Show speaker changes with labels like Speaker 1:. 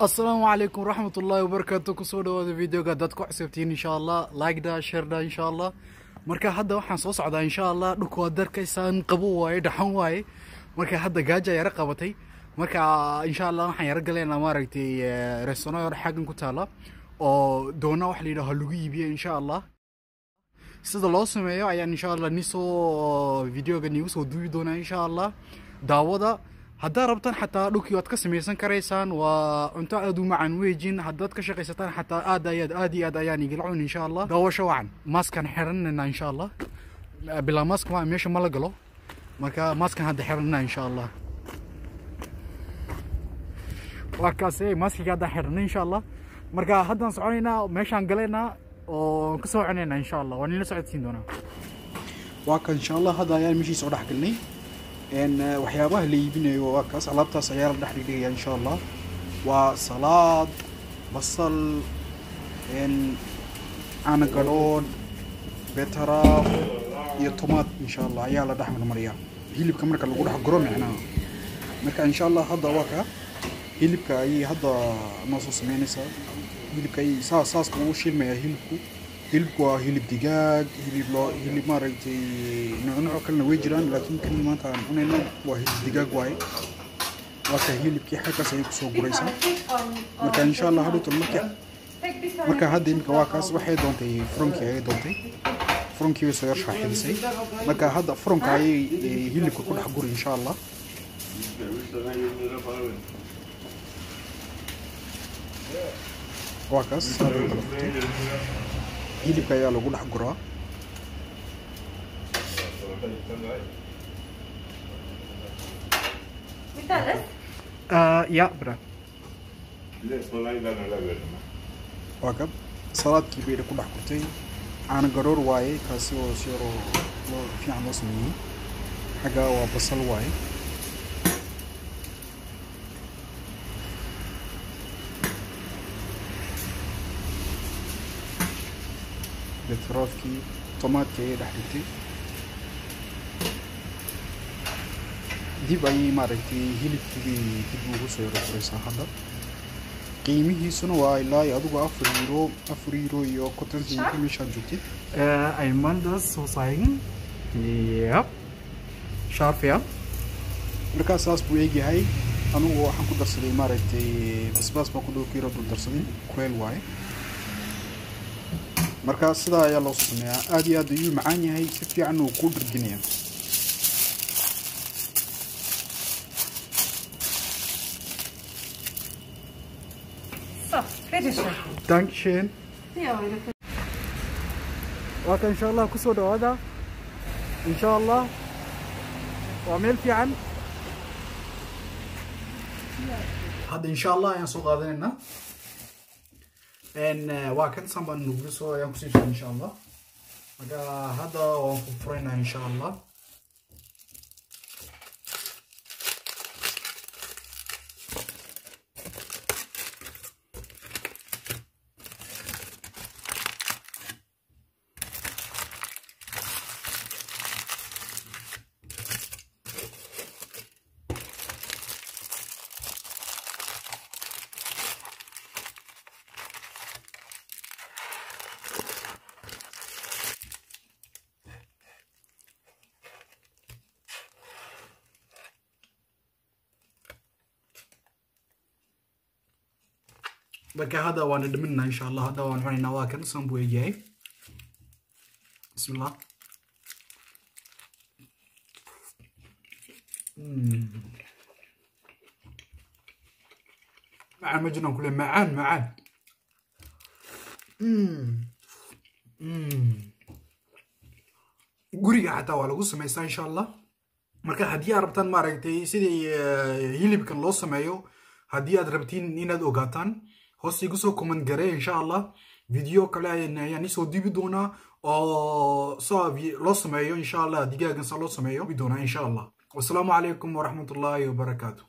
Speaker 1: asalaamu calaykum waraxmat ullaahi wabarakaatu ku soo dhawaada videoga dad ku cusubtiin insha allah likeda shareda insha allah marka hadda waxaan soo socdaa insha allah dhulka waa darkaysaan qabo waaye dhaxan waaye. Marka hadda gaaja yara qabatay. Marka insha allah waxaan yara galaynaa maaragtay restaurant xaggan ku taala oo doona wax la yidhaho lagu iibiyo insha allah sida loo sameeyo ayaan insha allah nisoo videoga niigu soo duubi doonaa insha allah daawada هذا ربطان حتى لو كي واتك سميسان كريسان وانتا أدو مع نويجين هادات كشاقيساتان حتى ادا يد آدي ادا يعني قلعون إن شاء الله. دوا شو عن ماسك حرننا إن شاء الله. بلا ماسك ما ميش ما لقلو مركا ماسك هاد حرننا إن شاء الله. وكاسي ماسك هاد حرننا إن شاء الله. مركا هاد نصعونينا ميش هنقلينا وكسو عنينا إن شاء الله. وانينا سين دونا وكا إن شاء الله هذا يعني مشي سعود حقلني. إن وحيابه اللي يبني وكاس على بتاس عيال دحرية إن شاء الله. وصلاة بصل إن أنا قلون بترا يطمات إن شاء الله. عيال دحمن مريا هي اللي بكمرك اللي قرحة قرون إحنا. مرك إن شاء الله هذا وكا هي اللي بكا أي نصوص مينسا هي اللي بكا ساس ساس كموشيل ما هي hilibku waa hilib digaag hilib loo hilib maaragtay nuucnuuco kalena way jiraan laakiin kan maanta aan cunayno waa hilib digaag waaye waa ka hilibkii xaggaas ayay kusoo guraysaa marka insha allah hadhowtan marka marka hadda imika waa kaas waxay doontay furunkii ayay doontay furunkii way soo yar shaaxidisay marka hadda furunka ayay hilibka ku dhex guri insha allah waa kaas kala furtay hilibka ayaa lagu dhex guraa. Ya bra. Waa ka salaadkii bayna ku dhex gurtay. Caana garoor waaye kaasi oo si yaroo fiican loo sameeyey. Xagga waa basal waaye betroofkii tomaadkii ayay dhex dhigtay dib ayay maaragtay hilibkii dib ugu soo yaro furaysaa hadda qiimihiisuna waa ilaa adigu afar euro afar euro iyo konton senti meeshaad joogtid ein Mann das so zeigen ja scharf ja markaa saas buu eegyahay anigu waxaan ku darsaday maaragtay basbaas baan ku dhow kiiro dul darsaday kweel waaye marka sidaa ayaa loo sameeyaa aad iyo aad ayuu macaan yahay si fiican uu dankeschön
Speaker 2: Ja, bitte.
Speaker 1: waa ka insha allah kusoo dhawaada insha allah waa meel fiican hadda insha allah ayaan soo qaadanaynaa san baan nugu soo ayaan kusii soo insha allah marka hadda waan furfuraynaa insha marka hadda waan dhadhaminaa insha allah hadda waan cunaynaa waa kan san buu egyahay bismillah macaan ma jiraan kule macaan macaan guriga xataa waa lagu samaystaa insha allah marka haddii aad rabtaan maaragtay sidii hilibkan loo sameeyo haddii aad rabtiin inaad ogaataan hoos igu soo comment garee insha allah video kale ayaan isoo dibi doonaa oo loo sameeyo insha allah digaagan saa loo sameeyo. Doonaa insha allah wasalaamu calaykum waraxmatullaahi wabarakaatu